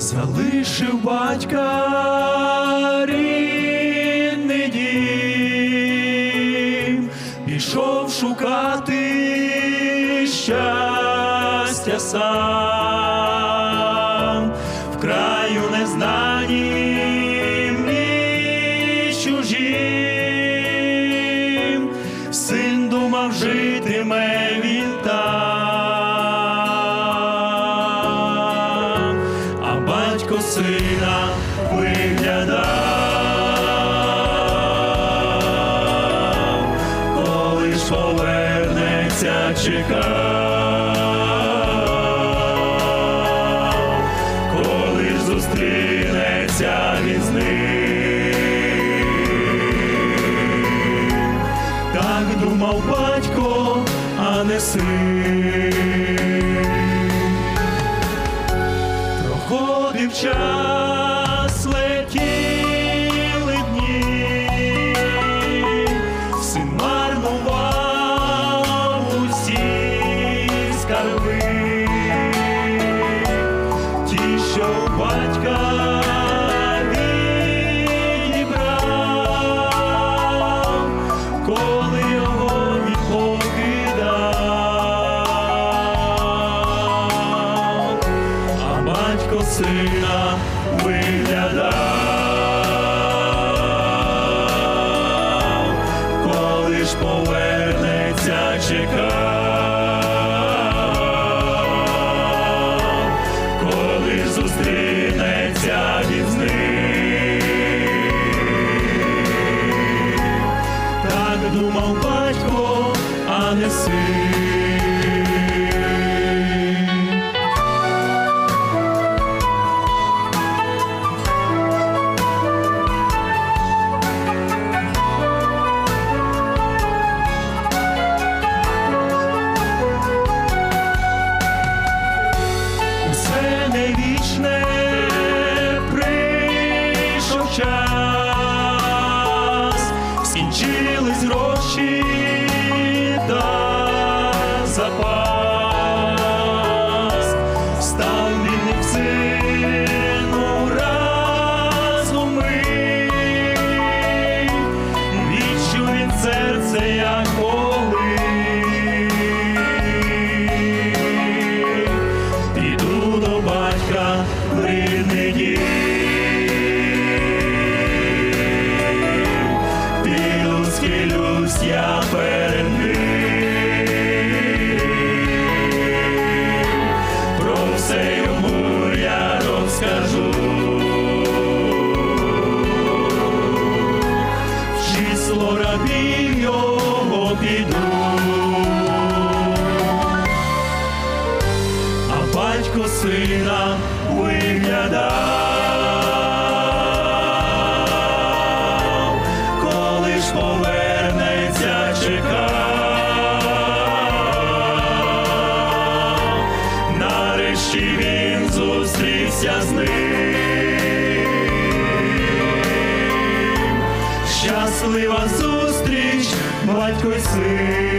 залишив батька рідний дім, пішов шукати щастя сам. В краю незнанім і чужім, син думав, житиме батько сина виглядав, коли ж повернеться, чекав, коли ж зустрінеться він з ним. Так думав батько, а не син. Проходив час, летіли дні, син марнував усі скарби, ті, що у батька відібрав, батько сина виглядав, коли ж повернеться, чекав, коли ж зустрінеться він з ним. Так думав батько, а не син. zrośnie. Сина виглядав, коли ж повернеться, чекав, нарешті він зустрівся з ним. Щаслива зустріч, батько й син.